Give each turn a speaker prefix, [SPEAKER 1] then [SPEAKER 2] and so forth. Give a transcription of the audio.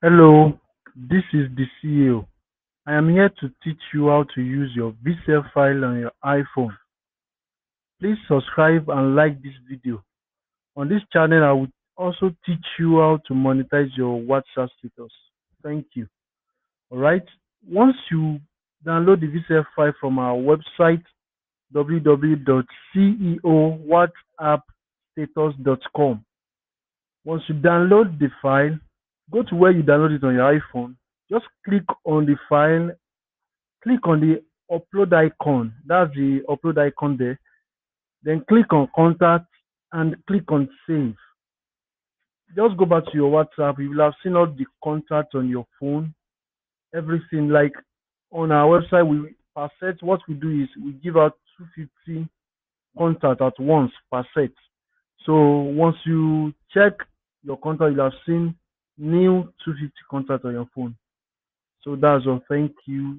[SPEAKER 1] Hello, this is the CEO. I am here to teach you how to use your VCF file on your iPhone. Please subscribe and like this video. On this channel, I will also teach you how to monetize your WhatsApp status. Thank you. Alright, once you download the VCF file from our website www.ceowhatsappstatus.com, once you download the file, go to where you download it on your iPhone. Just click on the file, click on the upload icon. That's the upload icon there. Then click on contact and click on save. Just go back to your WhatsApp. You will have seen all the contacts on your phone, everything. Like on our website, we per set, what we do is we give out 250 contacts at once per set. So once you check your contact, you'll have seen new 250 contacts on your phone. So that's all. Thank you.